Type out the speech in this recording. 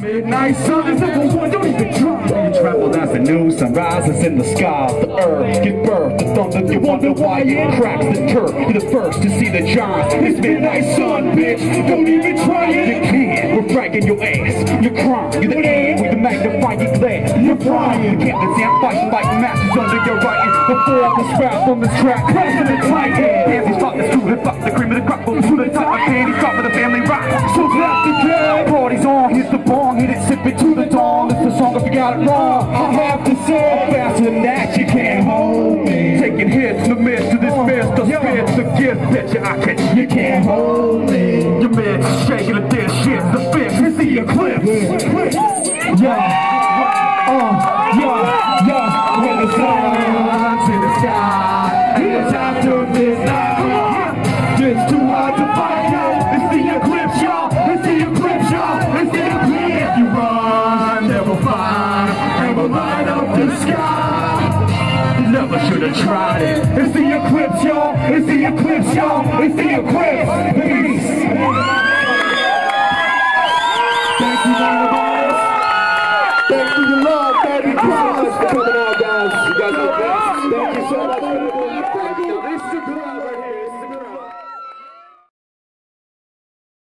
Midnight sun is everyone, don't even try. You travel as the new sun rises in the sky. The earth gives birth to thunder. You wonder why it cracks the turf. You're the first to see the giants. It's midnight sun, bitch. Don't even try it. You can't. We're dragging your ass. You're crying. You're the end with the magnifying glass. You're frying. The captain's out fighting like matches under your writing. Before the scrap on this track. Crashing the track. Dancy's fuck the student, fuck got it wrong. I have to say, faster than that, you can't hold me. Taking hits in the midst of this mist, the spits, the gift, picture I can't. You can't hold me. Your midst shaking the dish, never should have tried it. It's the eclipse, y'all. It's the eclipse, y'all. It's the eclipse. Peace. Thank you, coronavirus. Thank you love. For coming out, guys. You guys are best. Thank you so much. This is the crowd right here.